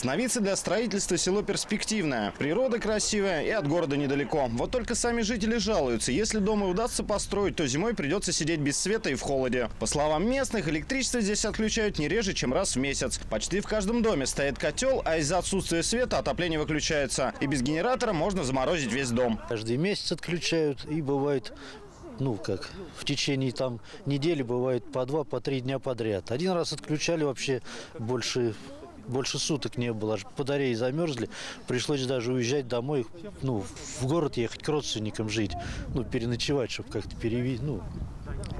Сновидцы для строительства село перспективное. Природа красивая и от города недалеко. Вот только сами жители жалуются. Если дома удастся построить, то зимой придется сидеть без света и в холоде. По словам местных, электричество здесь отключают не реже, чем раз в месяц. Почти в каждом доме стоит котел, а из-за отсутствия света отопление выключается. И без генератора можно заморозить весь дом. Каждый месяц отключают и бывает ну, как, в течение там недели бывает по два, по три дня подряд. Один раз отключали вообще больше больше суток не было, батареи замерзли. Пришлось даже уезжать домой, ну, в город ехать к родственникам жить, ну, переночевать, чтобы как-то перевести, ну,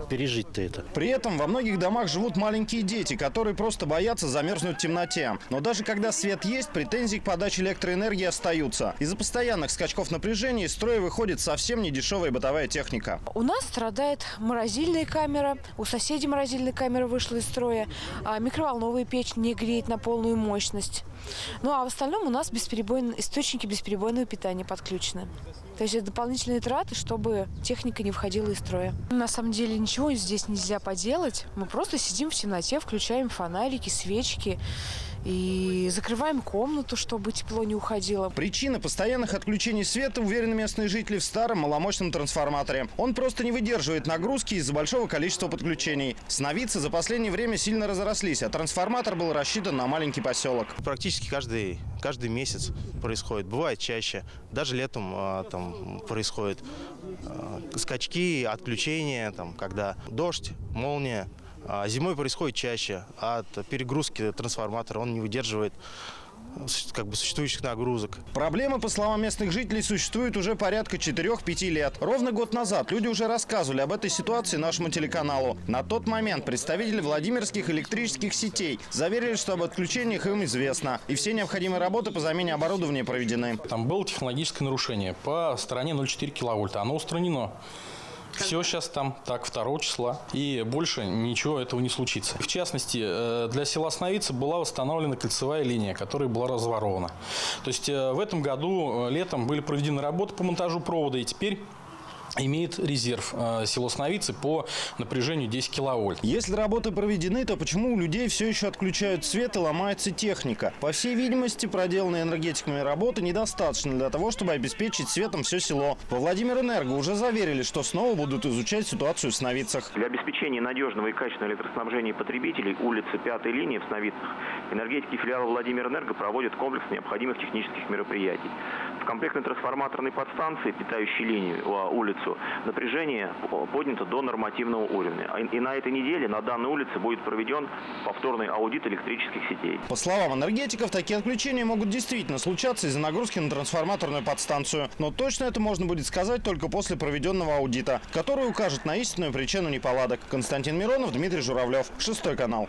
пережить-то это. При этом во многих домах живут маленькие дети, которые просто боятся замерзнуть в темноте. Но даже когда свет есть, претензии к подаче электроэнергии остаются. Из-за постоянных скачков напряжения из строя выходит совсем не дешевая бытовая техника. У нас страдает морозильная камера, у соседей морозильная камера вышла из строя, а микроволновая печь не греет на полную мощность. Ну а в остальном у нас бесперебойные, источники бесперебойного питания подключены. То есть это дополнительные траты, чтобы техника не входила из строя. На самом деле ничего здесь нельзя поделать. Мы просто сидим в темноте, включаем фонарики, свечки и закрываем комнату, чтобы тепло не уходило. Причина постоянных отключений света, уверены местные жители, в старом маломощном трансформаторе. Он просто не выдерживает нагрузки из-за большого количества подключений. Сновидцы за последнее время сильно разрослись, а трансформатор был рассчитан на маленький поселок. Практически каждый, каждый месяц происходит. Бывает чаще. Даже летом а, там происходит а, скачки, отключения, там, когда дождь, молния. А зимой происходит чаще. От перегрузки трансформатора он не выдерживает как бы существующих нагрузок. Проблемы, по словам местных жителей, существуют уже порядка 4-5 лет. Ровно год назад люди уже рассказывали об этой ситуации нашему телеканалу. На тот момент представители Владимирских электрических сетей заверили, что об отключениях им известно. И все необходимые работы по замене оборудования проведены. Там было технологическое нарушение по стороне 0,4 киловольта. Оно устранено. Все сейчас там так, 2 числа. И больше ничего этого не случится. В частности, э, для села Сновица была восстановлена кольцевая линия, которая была разворована. То есть э, в этом году э, летом были проведены работы по монтажу провода, и теперь имеет резерв э, село Сновицы по напряжению 10 киловольт. Если работы проведены, то почему у людей все еще отключают свет и ломается техника? По всей видимости, проделанные энергетиками работы недостаточно для того, чтобы обеспечить светом все село. Во Владимир-Энерго уже заверили, что снова будут изучать ситуацию в Сновицах. Для обеспечения надежного и качественного электроснабжения потребителей улицы 5 линии в Сновицах энергетики филиала Владимир-Энерго проводят комплекс необходимых технических мероприятий. Комплектной трансформаторной подстанции, питающей линию улицу, напряжение поднято до нормативного уровня. И на этой неделе на данной улице будет проведен повторный аудит электрических сетей. По словам энергетиков, такие отключения могут действительно случаться из-за нагрузки на трансформаторную подстанцию. Но точно это можно будет сказать только после проведенного аудита, который укажет на истинную причину неполадок. Константин Миронов, Дмитрий Журавлев, Шестой канал.